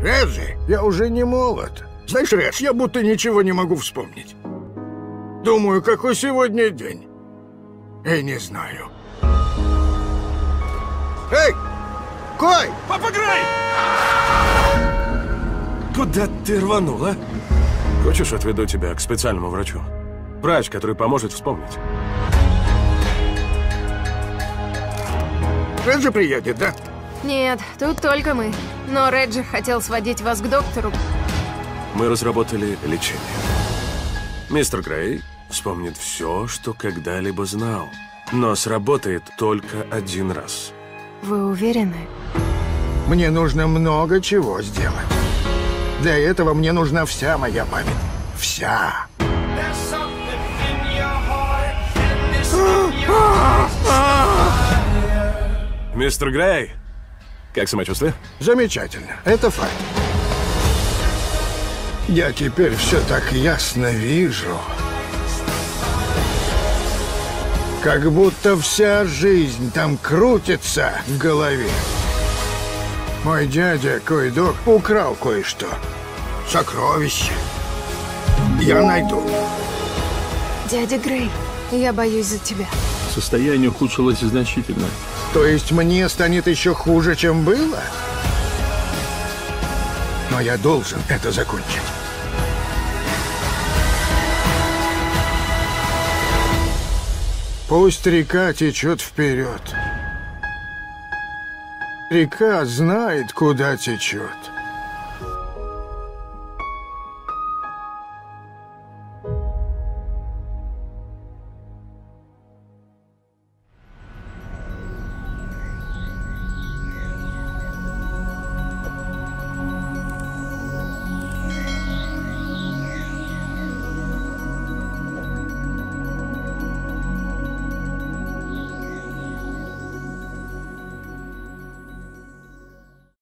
Реджи, я уже не молод. Знаешь, Редж, я будто ничего не могу вспомнить. Думаю, какой сегодня день. И не знаю. Эй! Кой! Папа Грей! Куда ты рванул, а? Хочешь, отведу тебя к специальному врачу? Врач, который поможет вспомнить. Реджи приедет, да? Нет, тут только мы. Но Реджи хотел сводить вас к доктору. Мы разработали лечение. Мистер Грей вспомнит все, что когда-либо знал. Но сработает только один раз. Вы уверены? Мне нужно много чего сделать. Для этого мне нужна вся моя память. Вся. Мистер Грей, как самочувствие? Замечательно. Это факт. Я теперь все так ясно вижу. Как будто вся жизнь там крутится в голове. Мой дядя, Койдок, украл кое-что. Сокровище. Я найду. Дядя Грей, я боюсь за тебя. Состояние ухудшилось значительно. То есть мне станет еще хуже, чем было? Но я должен это закончить. Пусть река течет вперед. Река знает, куда течет.